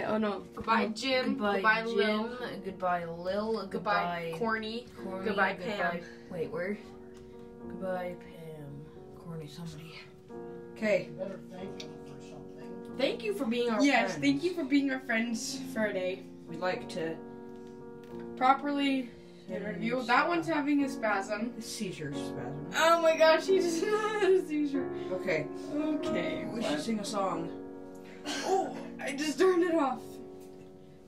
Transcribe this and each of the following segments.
Goodbye. Oh no. Goodbye, Jim. Goodbye, Goodbye, Jim. Lil. Goodbye, Lil. Goodbye, Goodbye, Corny. Corny. Goodbye, Pam. Wait, where? Goodbye, Pam. Corny, somebody. Okay. Better thank him for something. Thank you for being our Yes, friend. thank you for being our friends for a day. We'd like to. Properly interview. That one's having a spasm. Seizure spasm. Oh my gosh, he just had a seizure. Okay. Okay. We should sing a song.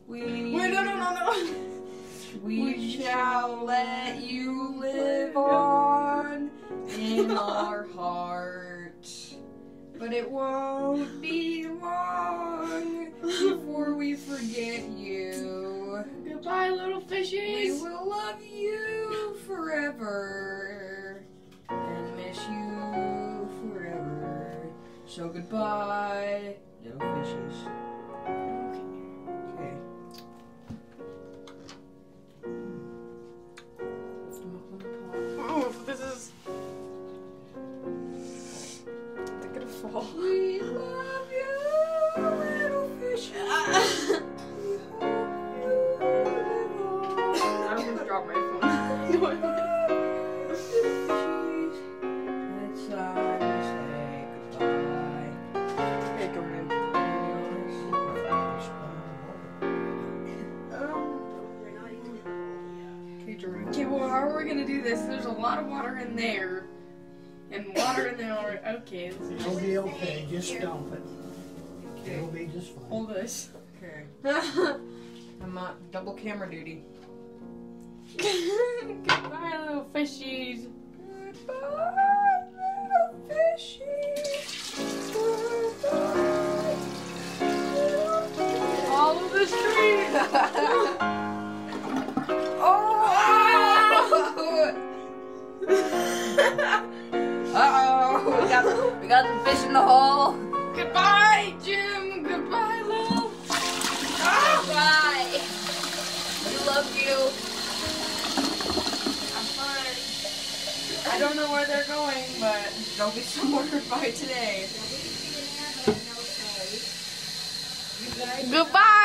We. Wait, no, no, no, no. We, We shall let you live on in our hearts. But it won't be long before we forget you. Goodbye, little fishies. We will love you forever and miss you forever. So goodbye, little fishes. Fall. We love you, little fishes. We hope you live on. I almost dropped my phone. Time to say goodbye. Okay, go ahead. Okay, Jordan. Okay, well, how are we gonna do this? There's a lot of water in there, and water in there. Okay. It'll be okay, just dump it. Okay. It'll be just fine. hold this. Okay. I'm on double camera duty. Goodbye, little fishies. Goodbye, little fishies. Goodbye. Follow the stream. we got, the fish in the hole. Goodbye, Jim. Goodbye, Lil. Ah! Bye. We love you. Have fun. I don't know where they're going, but They'll be somewhere by today. goodbye.